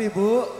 Motor bu?